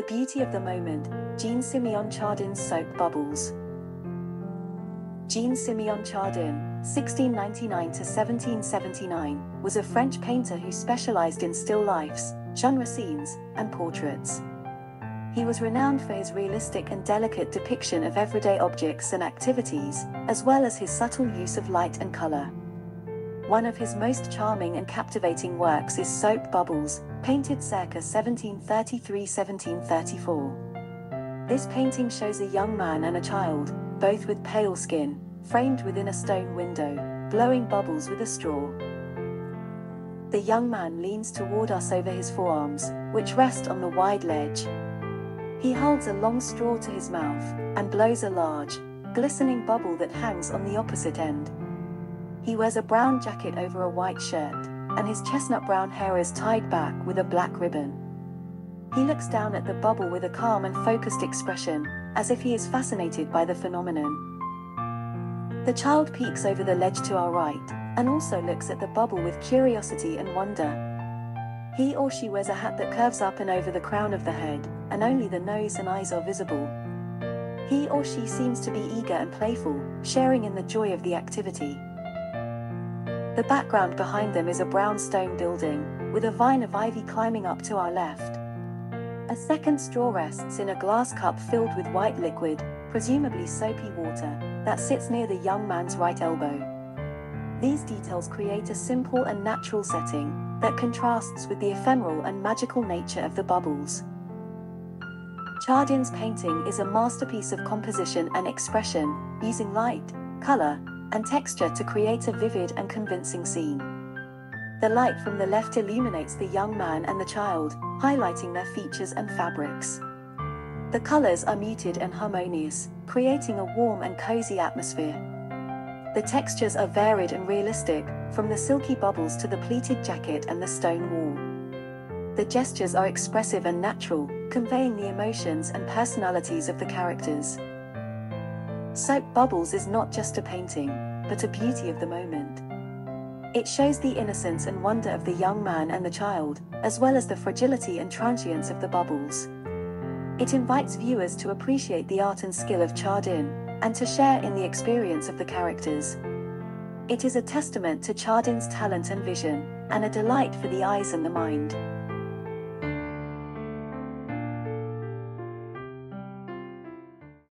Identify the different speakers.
Speaker 1: The beauty of the moment, Jean Simeon Chardin's soap bubbles. Jean Simeon Chardin, 1699 to 1779, was a French painter who specialized in still lifes, genre scenes, and portraits. He was renowned for his realistic and delicate depiction of everyday objects and activities, as well as his subtle use of light and color. One of his most charming and captivating works is Soap Bubbles, painted circa 1733-1734. This painting shows a young man and a child, both with pale skin, framed within a stone window, blowing bubbles with a straw. The young man leans toward us over his forearms, which rest on the wide ledge. He holds a long straw to his mouth, and blows a large, glistening bubble that hangs on the opposite end. He wears a brown jacket over a white shirt, and his chestnut brown hair is tied back with a black ribbon. He looks down at the bubble with a calm and focused expression, as if he is fascinated by the phenomenon. The child peeks over the ledge to our right, and also looks at the bubble with curiosity and wonder. He or she wears a hat that curves up and over the crown of the head, and only the nose and eyes are visible. He or she seems to be eager and playful, sharing in the joy of the activity. The background behind them is a brown stone building, with a vine of ivy climbing up to our left. A second straw rests in a glass cup filled with white liquid, presumably soapy water, that sits near the young man's right elbow. These details create a simple and natural setting that contrasts with the ephemeral and magical nature of the bubbles. Chardin's painting is a masterpiece of composition and expression, using light, color, and texture to create a vivid and convincing scene. The light from the left illuminates the young man and the child, highlighting their features and fabrics. The colors are muted and harmonious, creating a warm and cozy atmosphere. The textures are varied and realistic, from the silky bubbles to the pleated jacket and the stone wall. The gestures are expressive and natural, conveying the emotions and personalities of the characters. Soap Bubbles is not just a painting, but a beauty of the moment. It shows the innocence and wonder of the young man and the child, as well as the fragility and transience of the bubbles. It invites viewers to appreciate the art and skill of Chardin, and to share in the experience of the characters. It is a testament to Chardin's talent and vision, and a delight for the eyes and the mind.